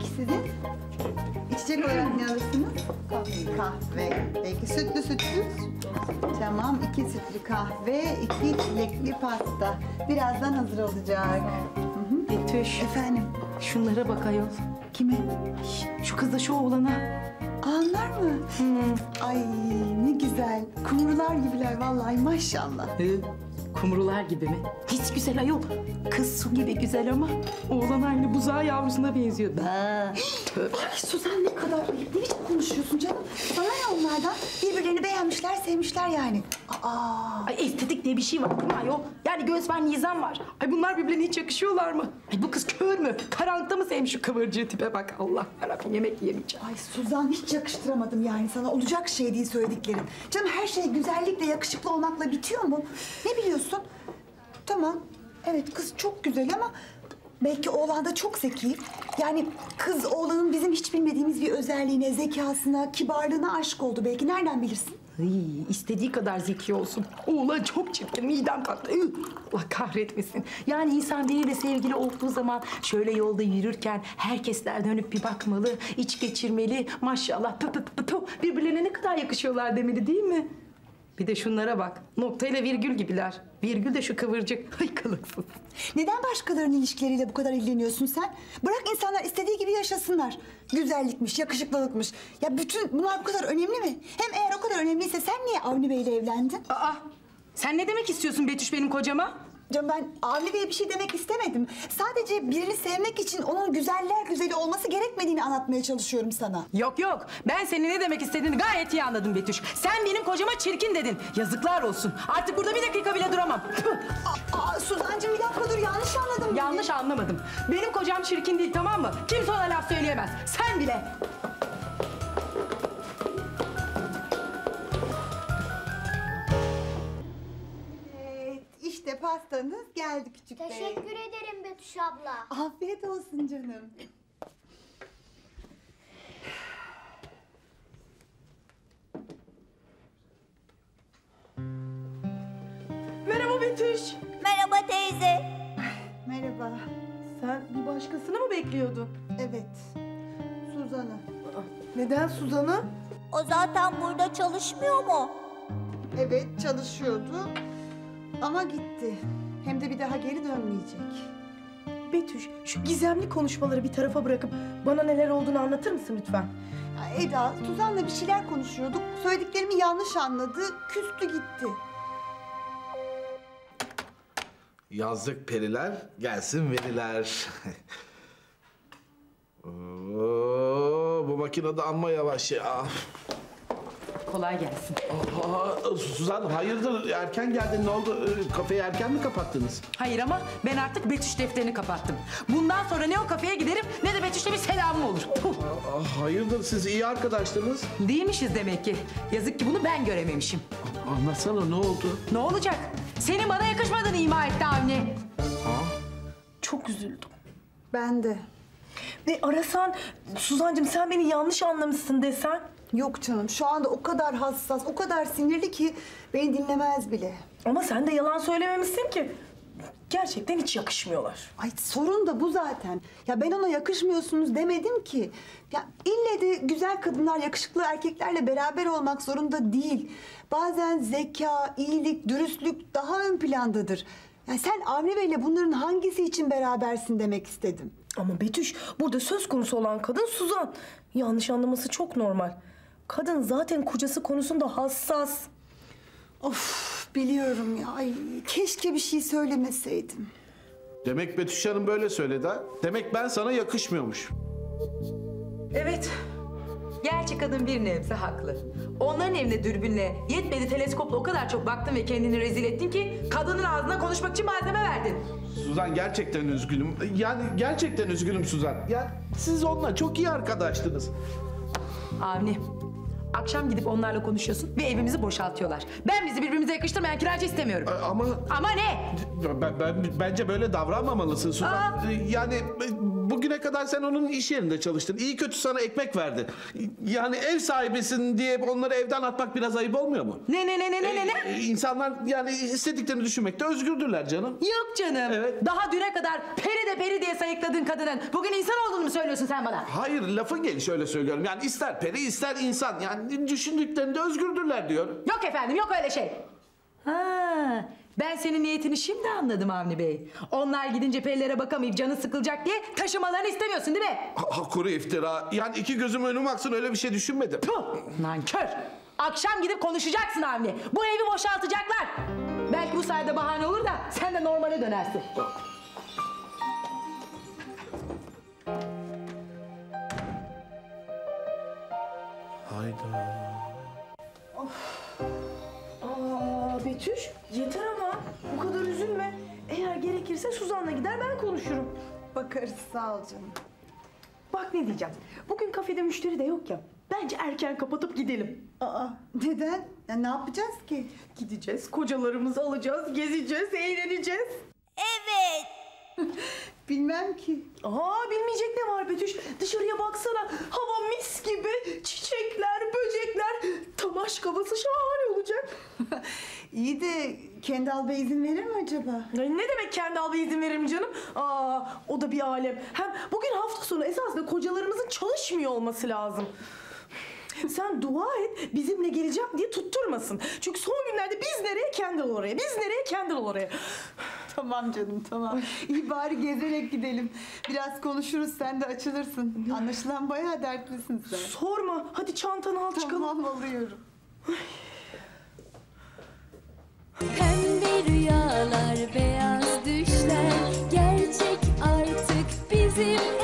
Peki sizin? İçecek olarak ne alırsınız? Kahve. Kahve. Peki sütlü sütsüz? Tamam, iki sütlü kahve, iki çilekli pasta. Birazdan hazır olacak. Betüş, Efendim, şunlara bak ayol. kime? Şu kızla şu oğlana. Anlar mı? Ay ne güzel. Kumrular gibiler vallahi maşallah. Hı, kumrular gibi mi? Hiç güzel ayol. Kız su gibi güzel ama oğlan aynı buzağı yavrusuna benziyor. Tövbe. Ay Suzan ne kadar ayıp. Ne biçim konuşuyorsun canım? Sana ne onlardan? Birbirlerini beğenmişler, sevmişler yani. Aa, Ay estetik diye bir şey var değil mi ayol? Yani göz var, nizam var. Ay bunlar birbirine hiç yakışıyorlar mı? Ay bu kız kör mü? Karanlıkta mı sevmiş şu kıvırcığı tipe bak Allah yarabbim yemek yiyemeyeceğim. ay Suzan hiç yakıştıramadım yani sana. Olacak şey değil söylediklerin. Canım her şey güzellikle, yakışıklı olmakla bitiyor mu? Ne biliyorsun? Tamam, evet kız çok güzel ama... Belki oğlan da çok zeki. Yani kız oğlanın bizim hiç bilmediğimiz bir özelliğine, zekasına, kibarlığına aşık oldu belki. Nereden bilirsin? Ay, istediği kadar zeki olsun. Oğlan çok çirkin, midem kalktı. Allah kahretmesin. Yani insan biriyle sevgili olduğu zaman şöyle yolda yürürken herkesler dönüp bir bakmalı, iç geçirmeli. Maşallah pü pü pü pü. Birbirlerine ne kadar yakışıyorlar demeli değil mi? Bir de şunlara bak. Noktayla virgül gibiler. Virgül de şu kıvırcık. Ay kılıksız. Neden başkalarının ilişkileriyle bu kadar ilgileniyorsun sen? Bırak insanlar istediği gibi yaşasınlar. Güzellikmiş, yakışıklılıkmış. Ya bütün bunlar bu kadar önemli mi? Hem eğer o kadar önemliyse sen niye Avni Bey'le evlendin? Aa, sen ne demek istiyorsun Betüş benim kocama? Canım ben Avni Bey'e bir şey demek istemedim. Sadece birini sevmek için onun güzeller güzeli olması gerekmediğini anlatmaya çalışıyorum sana. Yok yok. Ben senin ne demek istediğini gayet iyi anladım Betüş. Sen benim kocama çirkin dedin. Yazıklar olsun. Artık burada bir dakika bile duramam. Aa, aa Suzancığım bir dakika dur yanlış anladım. Yanlış anlamadım. Benim kocam çirkin değil tamam mı? Kimse ona laf söyleyemez. Sen bile. Pastanız geldi küçük bey. Teşekkür ederim Betüş abla. Afiyet olsun canım. Merhaba Betüş. Merhaba teyze. Merhaba. Sen bir başkasını mı bekliyordun? Evet, Suzan'ı. Neden Suzan'ı? O zaten burada çalışmıyor mu? Evet, çalışıyordu ama gitti. Hem de bir daha geri dönmeyecek. Betüş, şu gizemli konuşmaları bir tarafa bırakıp bana neler olduğunu anlatır mısın lütfen? Ya Eda, Suzan'la bir şeyler konuşuyorduk. Söylediklerimi yanlış anladı, küstü gitti. Yazlık periler gelsin veriler. Oo, bu makine de amma yavaş ya. Kolay gelsin. Aa, Suzan hayırdır erken geldin ne oldu? Ee, Kafeyi erken mi kapattınız? Hayır ama ben artık Betüş defterini kapattım. Bundan sonra ne o kafeye giderim ne de Betüş'le bir selamım olur. Puh. Aa, hayırdır siz iyi arkadaştınız. Değilmişiz demek ki. Yazık ki bunu ben görememişim. Anlatsana ne oldu? Ne olacak? Senin bana yakışmadığını ima etti Avni. Çok üzüldüm. Ben de. Ve arasan, Suzancığım sen beni yanlış anlamışsın desen. Yok canım, şu anda o kadar hassas, o kadar sinirli ki beni dinlemez bile. Ama sen de yalan söylememişsin ki. Gerçekten hiç yakışmıyorlar. Ay sorun da bu zaten. Ya ben ona yakışmıyorsunuz demedim ki. Ya ille de güzel kadınlar yakışıklı erkeklerle beraber olmak zorunda değil. Bazen zeka, iyilik, dürüstlük daha ön plandadır. Ya sen Avni Bey'le bunların hangisi için berabersin demek istedim. Ama Betüş, burada söz konusu olan kadın Suzan. Yanlış anlaması çok normal. Kadın zaten kocası konusunda hassas. Of biliyorum ya. Ay, keşke bir şey söylemeseydim. Demek Betüş Hanım böyle söyledi ha? Demek ben sana yakışmıyormuş. Evet. Gerçi kadın bir nebze haklı. Onların evine dürbünle, yetmedi teleskopla o kadar çok baktın ve kendini rezil ettin ki... ...kadının ağzına konuşmak için malzeme verdin. Suzan gerçekten üzgünüm. Yani gerçekten üzgünüm Suzan. Ya siz onunla çok iyi arkadaştınız. Avni, akşam gidip onlarla konuşuyorsun ve evimizi boşaltıyorlar. Ben bizi birbirimize yakıştırmayan kiracı istemiyorum. Ama Ama ne? ben, ben- bence böyle davranmamalısın Suzan. Aa! Yani bugüne kadar sen onun iş yerinde çalıştın. İyi kötü sana ekmek verdi. Yani ev sahibisin diye onları evden atmak biraz ayıp olmuyor mu? Ne ne ne ne ne ne ne? Ee, İnsanlar yani istediklerini düşünmekte özgürdürler canım. Yok canım. Evet. Daha düne kadar peri de peri diye sayıkladığın kadının bugün insan olduğunu mu söylüyorsun sen bana? Hayır lafın gelişi öyle söylüyorum. Yani ister peri ister insan. Yani düşündüklerinde özgürdürler diyor. Yok efendim yok öyle şey. Ha, ben senin niyetini şimdi anladım Avni Bey. Onlar gidince perilere bakamayıp canı sıkılacak diye taşımalarını istemiyorsun değil mi? Ha, kuru iftira. Yani iki gözüm önüm aksın öyle bir şey düşünmedim. Puh, nankör. Akşam gidip konuşacaksın Avni. Bu evi boşaltacaklar. Belki bu sayede bahane olur da sen de normale dönersin. Hayda. Aa Betüş yeter ama bu kadar üzülme. Eğer gerekirse Suzan'la gider ben konuşurum. Bakarız sağ ol canım. Bak ne diyeceğim. Bugün kafede müşteri de yok ya. Bence erken kapatıp gidelim. Aa neden? Ya ne yapacağız ki? Gideceğiz, kocalarımızı alacağız, gezeceğiz, eğleneceğiz. Evet. Bilmem ki. Aa bilmeyecek ne var Betüş? Dışarıya baksana. Hava mis gibi. Çiçekler, böcekler. Tam aşk havası şahane. İyi de Kendal Bey izin verir mi acaba? Ya ne demek kendi aldı izin veririm canım? Aa o da bir alem. Hem bugün hafta sonu esasında kocalarımızın çalışmıyor olması lazım. Sen dua et bizimle geleceğim diye tutturmasın. Çünkü son günlerde biz nereye Kendall oraya, biz nereye Kendall oraya. Tamam canım tamam. İyi bari gezerek gidelim. Biraz konuşuruz sen de açılırsın. Anlaşılan bayağı dertlisin sen. Sorma. Hadi çantanı al çıkalım. Tamam alıyorum. Pembe rüyalar, beyaz düşler, gerçek artık bizim.